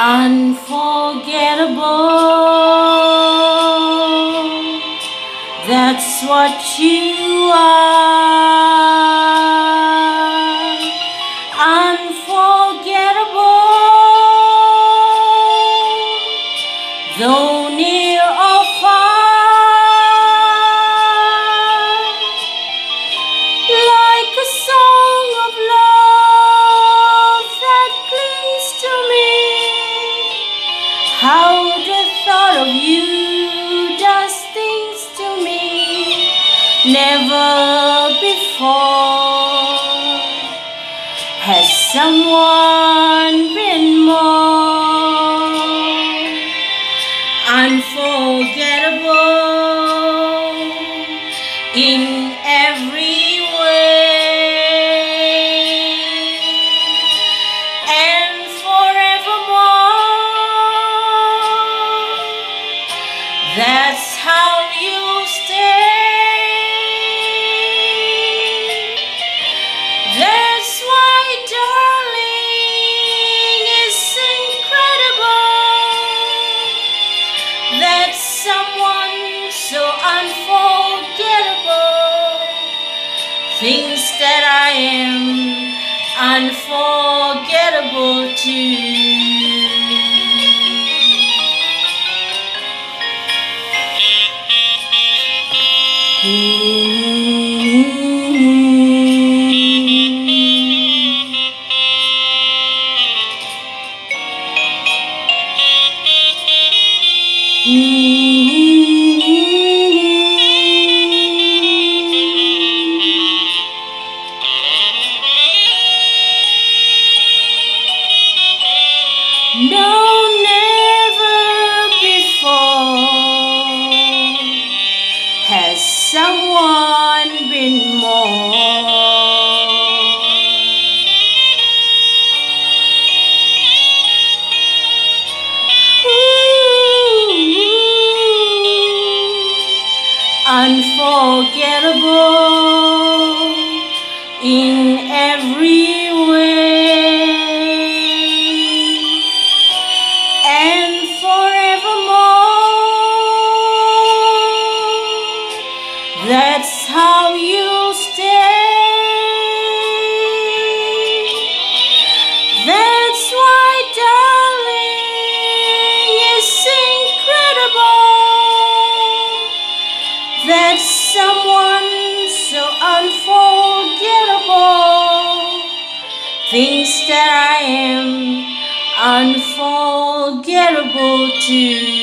unforgettable. That's what you are. Never before has someone been more unforgettable in every way and forevermore. That's how thinks that I am unforgettable too. Mm-hmm. No, never before has someone been more. Unforgettable in every way thinks that I am unforgettable too.